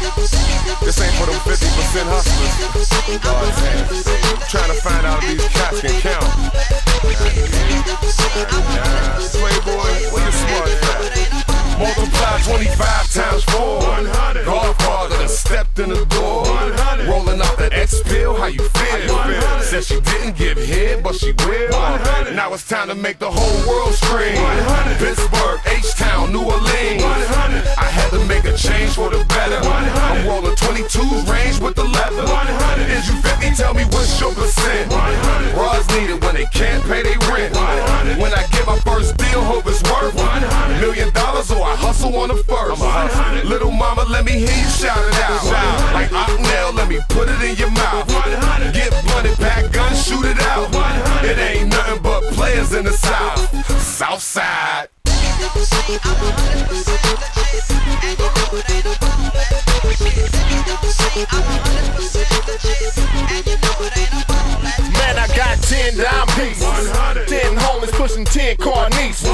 This ain't for them 50% hustlers. God damn. Trying to find out if these cats can count. Nah, Sway boy, where your smart at? Multiply 25 times 4. Godfather done stepped in the door. Rolling out that X pill, how you feel? Said she didn't give head, but she will. Now it's time to make the whole world scream. Pittsburgh, H-Town, New Orleans. Your percent. Bras needed when they can't pay their rent. When I get my first deal, hope it's worth a million dollars or I hustle on the first. Little mama, let me hear you shout it out. Like Akinyele, let me put it in your mouth. Get blunted, pack guns, shoot it out. It ain't nothing but players in the South. South side. Man, pushing 10 carnices.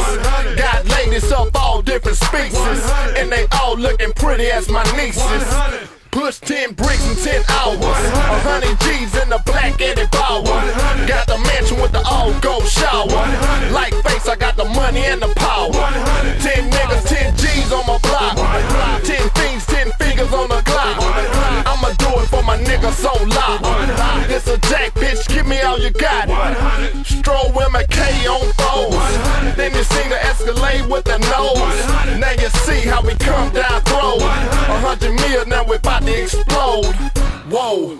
Got ladies of all different species. And they all looking pretty as my nieces. Push 10 bricks in 10 hours. A hundred G's in the black Eddie Bauer. Got the mansion with the all gold shower. Like face, I got the money and the power. 10 niggas, 10 G's on my block. 10 things, 10 fingers on the clock. I'ma do it for my niggas on lock. It's a jack, bitch, give me all you got. Stroll with my K on Escalade with the nose. Now you see how we come down throw. A hundred mil, now we about to explode. Whoa.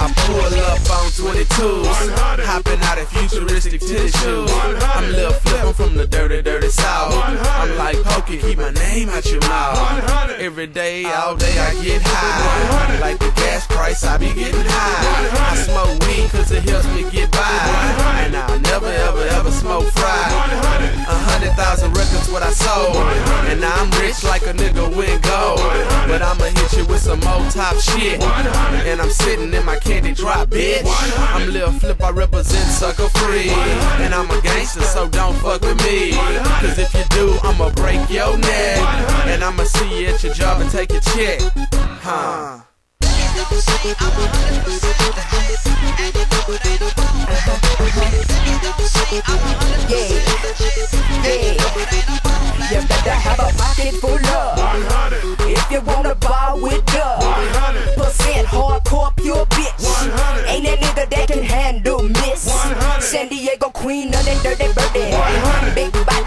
I pull up on 22s, hopping out of futuristic tennis shoes. I'm Lil Flip, I'm from the dirty, dirty. I'm keep my name out your mouth. Every day, all day, I get high. Like the gas price, I be getting high. I smoke weed cause it helps me get by. And I'll never, ever, ever smoke fry. A hundred thousand records, what I sold. And now I'm rich like a nigga with gold. But I'ma hit you with some old top shit. And I'm sitting in my candy drop, bitch. I'm Lil Flip, I represent sucker free. And I'm a gangster, so don't fuck with me. Cause if you do, I'ma break your neck. And I'ma see you at your job and take a check. Huh. Yeah.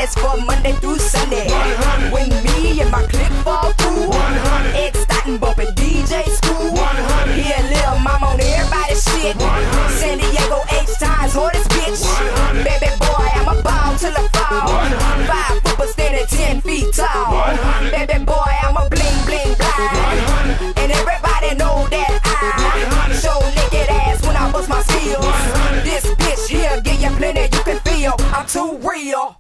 Bodies for Monday through Sunday. When me and my clique fall through. X starting bumping DJ Screw. Here, little mama on everybody's shit. San Diego H-Town's hardest bitch. Baby boy, I'm a ball till I fall. Five foot but standing ten feet tall. Baby boy, I'm a bling bling blind. And everybody know that I show naked ass when I bust my skills. This bitch here give you plenty you can feel. I'm too real.